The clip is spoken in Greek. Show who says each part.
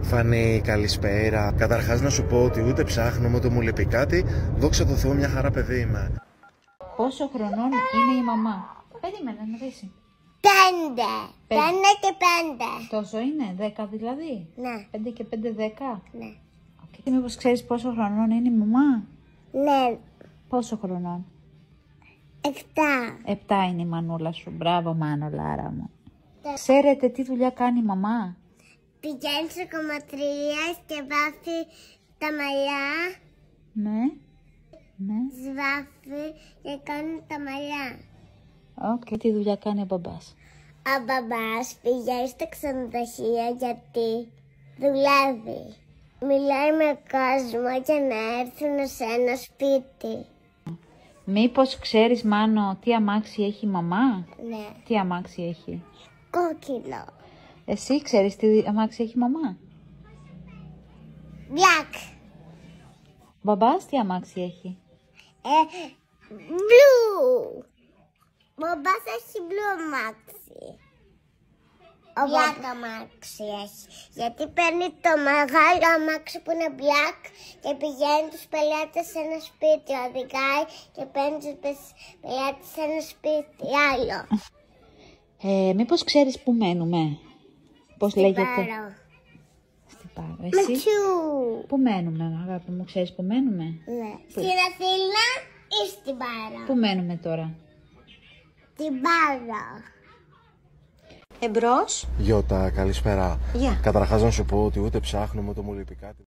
Speaker 1: Φανή, καλησπέρα. Καταρχάς να σου πω ότι ούτε ψάχνω ούτε μου λείπει κάτι. Δόξα τω Θεώ, μια χαρά παιδί είμαι.
Speaker 2: Πόσο χρονών είναι η μαμά; Περίμενε να δεις.
Speaker 3: Πέντε.
Speaker 2: Πέντε.
Speaker 3: Πέντε και πέντε.
Speaker 2: Τόσο είναι, δέκα δηλαδή;
Speaker 3: Ναι,
Speaker 2: Πέντε και πέντε δέκα;
Speaker 3: ναι.
Speaker 2: Okay. Και μήπως ξέρεις πόσο χρονών είναι η μαμά;
Speaker 3: Ναι,
Speaker 2: Πόσο χρονών;
Speaker 3: εφτά.
Speaker 2: Επτά είναι η μανούλα σου. Μπράβο μάνολάρα μου.
Speaker 3: Ναι.
Speaker 2: Ξέρετε τι δουλειά κάνει η μαμά;
Speaker 3: Πηγαίνει στο κομμωτήριο και βάφει τα μαλλιά.
Speaker 2: Ναι. Ναι.
Speaker 3: Βάφει και κάνει τα μαλλιά.
Speaker 2: Οκ. Τι δουλειά κάνει ο μπαμπάς;
Speaker 3: Ο μπαμπάς πηγαίνει στο ξενοδοχείο γιατί δουλεύει. Μιλάει με κόσμο για να έρθουν σε ένα σπίτι.
Speaker 2: Μήπως ξέρεις Μάνο τι αμάξι έχει η μαμά;
Speaker 3: Ναι.
Speaker 2: Τι αμάξι έχει;
Speaker 3: Κόκκινο.
Speaker 2: Εσύ ξέρεις τι αμάξι έχει η μαμά;
Speaker 3: Black.
Speaker 2: Ο μπαμπάς τι αμάξι έχει;
Speaker 3: Ε, blue. Ο μπαμπάς έχει blue αμάξι. Ο black αμάξι έχει. Γιατί παίρνει το μεγάλο αμάξι που είναι black και πηγαίνει τους πελάτες σε ένα σπίτι. Οδηγάει και παίρνει τους πελάτες σε ένα σπίτι άλλο.
Speaker 2: Ε, μήπως ξέρεις που μένουμε; Πώς λέγεται;
Speaker 3: Πάρω.
Speaker 2: Στην Πάρο.
Speaker 3: Με
Speaker 2: Εσύ;
Speaker 3: Τσου.
Speaker 2: που μένουμε αγάπη μου. Ξέρεις που μένουμε;
Speaker 3: Ναι. Στην Αθήνα ή στην Πάρο.
Speaker 2: Πού μένουμε τώρα;
Speaker 3: Την Πάρο.
Speaker 2: Εμπρός.
Speaker 1: Γιώτα, καλησπέρα.
Speaker 2: Γεια.
Speaker 1: Καταρχάς να σου πω ότι ούτε ψάχνω ούτε μου λείπει κάτι.